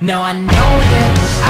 Now I know that I